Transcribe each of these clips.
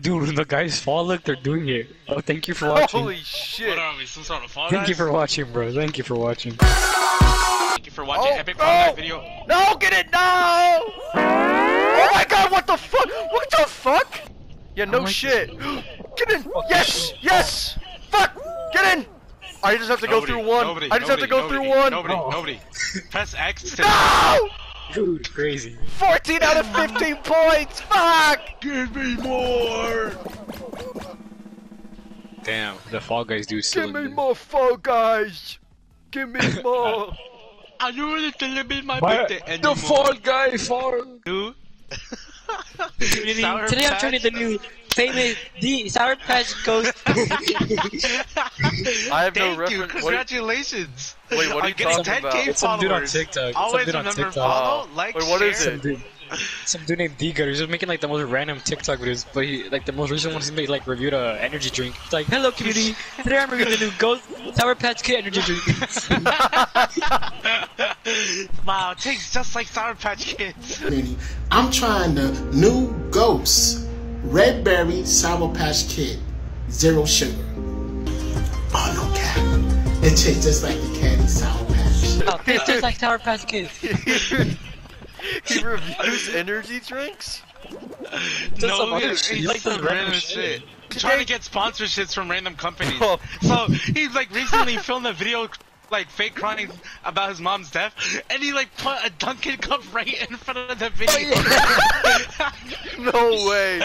Dude, the guys fall look, they're doing it. Oh, thank you for watching. Holy shit! What are we, some sort of fall Thank guys? you for watching, bro. Thank you for watching. Thank you for watching Oh, Epic no! Fall Guys video. No, get it now! Oh my god, what the fuck? What the fuck? Yeah, no oh like shit. Get in! Yes! Yes! Fuck! Get in! I just have to go through one. Nobody, I just nobody, have to go nobody, through one. Nobody, Oh. nobody. Press X to No! Dude, crazy. 14 out of 15 points! Fuck! give me more. Damn, the fall guys do still. Give me more Fall Guys! Give me more! Are you really celebrating my Why- birthday The fall guy fall. Dude. Today, today I'm Patch? turning the new famous the Sour Patch Ghost. I have no Thank you. reference. What- Congratulations. Wait, what are you getting talking 10k about? It's some dude on. TikTok. It's some Always dude on remember TikTok. follow, oh. like, Wait, what is share. Some dude, some dude named D-Gutter. He's just making like the most random TikTok videos, but he like the most recent one he made like reviewed a energy drink. He's like, Hello community, today I'm reviewing the new Ghost Sour Patch Kid energy drink. wow, it tastes just like Sour Patch Kids. I'm trying the new Ghost Red Berry Sour Patch Kid, zero sugar. Oh no, cat! It tastes just like the candy Sour Patch. oh, this tastes like Sour Patch Kids. he reviews energy drinks? no, he's, He like likes some some random random shit. shit. Trying to get sponsorships from random companies. Oh. So he's like recently filmed a video like fake crying about his mom's death, and he like put a Dunkin' cup right in front of the video. Oh, no way.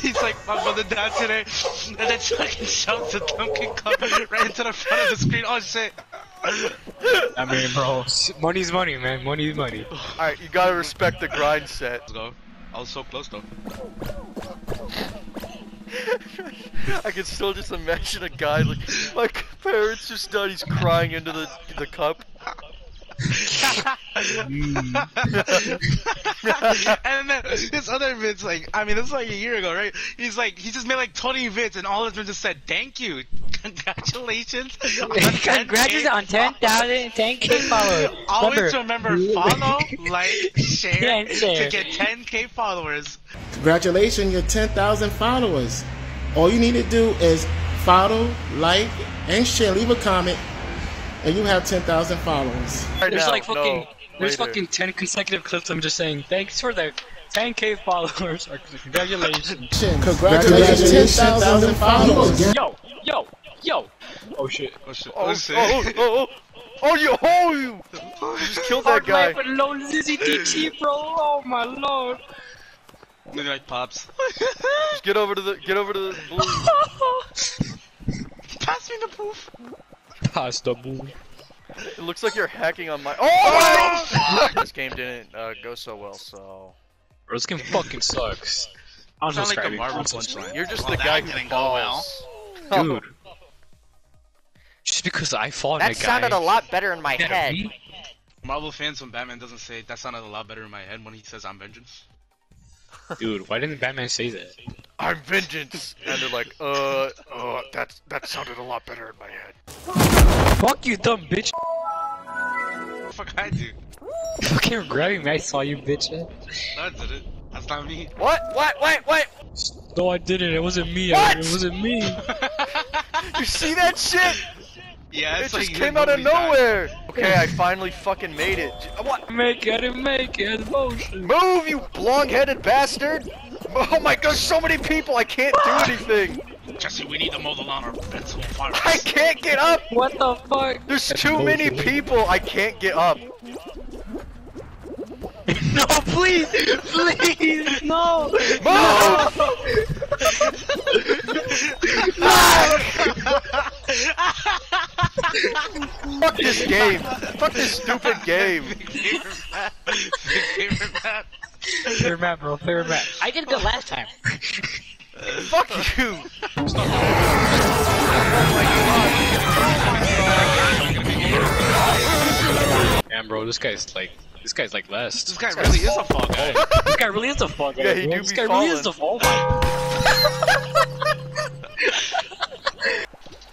He's like, my mother died today, and then fucking shoves the Dunkin' cup right into the front of the screen. Oh shit! I mean, bro, money's money, man. Money's money. Alright, you gotta respect the grind set. Let's go. I was so close though. I can still just imagine a guy like, my parents just died, he's crying into the the cup. and then this other vid's like, I mean, this is like a year ago, right? He's like, he just made like 20 vids, and all of them just said, "Thank you, congratulations." on 10K." Congratulations on 10,000, 10k followers. Always Remember, remember, follow, like, share, Yeah, share. to get 10k followers. Congratulations, your 10,000 followers. All you need to do is follow, like, and share. Leave a comment, and you have 10,000 followers. Right There's now, like fucking, no, there's later. fucking ten consecutive clips. of him just saying thanks for the 10k followers or congratulations. Congratulations, 10,000 followers. yo, yo, yo. Oh shit. Oh shit! Oh, Oh oh, shit! oh, oh, oh, you, oh, you, you just killed that guy. with low Lizzy DT, bro. Oh my lord. Maybe like pops. Just get over to the, get over to the blue. Pass me the poof. Pass the boo. It looks like you're hacking on my. Oh my! this game didn't uh, go so well, so Bro, this game fucking sucks. I'm Sound like a subscribing. Marvel punchline. you're just Well, the guy that who didn't go well. Dude. Just because I fought That a guy. sounded a lot better in my Yeah, head. me? Marvel fans when Batman doesn't say that sounded a lot better in my head when he says I'm vengeance. Dude, why didn't Batman say that? I'm vengeance, and they're like, uh, uh, that that sounded a lot better in my head. Fuck you, dumb bitch. Fuck I do. Fucking grabbing me. I saw you, bitch. No, I did it. That's not me. What? What? What? What? No, I didn't. It wasn't me. What? It wasn't me. You see that shit? Yeah, It it's like just you came out of movie died. nowhere. Okay, I finally fucking made it. What? Make it, I didn't make it. Motion. Move, you long-headed bastard! Oh my god, so many people, I can't do anything! Jesse, we need to mow the lawn or Benson will fire I can't get up! What the fuck? There's too many people, I can't get up. No, please, please, no. Move! Fuck this game! Fuck this stupid game! Favorite map. Favorite map. Bro. Favorite map. I did good last time. Fuck you! Damn, bro. This guy's like, this guy's like less. This guy really is a fall guy. This guy really is a fall guy. Yeah, he bro. do This be guy really is a fall guy.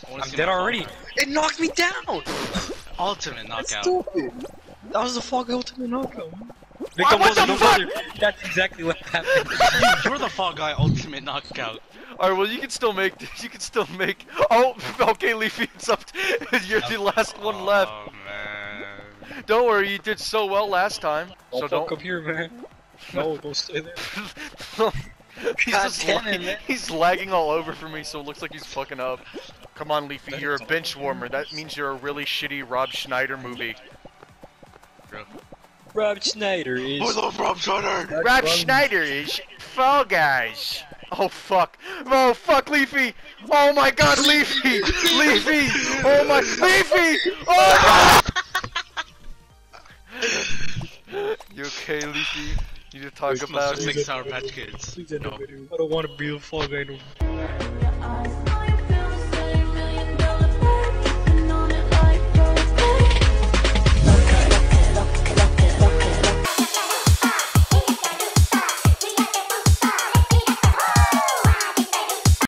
I wanna I'm dead my fall already. Guy. It knocked me down. Ultimate knockout. Stupid. That was the fall guy ultimate knockout. Make What the fuck? That's exactly what happened. You're the Fall Guy ultimate knockout. All right, well you can still make this. you can still make. Oh, okay, Leafy, it's up. You're the last one oh, left. Oh man. Don't worry, you did so well last time. Oh, So fuck don't. up here, man. No, don't stay there. he's God just damn la- it, man. he's lagging all over for me, so it looks like he's fucking up. Come on, Leafy, you're a bench warmer. That means you're a really shitty Rob Schneider movie. Rob Schneider is. Who's the Rob Schneider? Rob Schneider is Fall Guys. Oh fuck! Oh fuck, Leafy! Oh my God, Leafy! Leafy! Oh my, Leafy! Oh! you okay, Leafy? You need to talk about just like Sour Patch Kids. Please end No. the video. I don't want to be a fall guy no more. Your eyes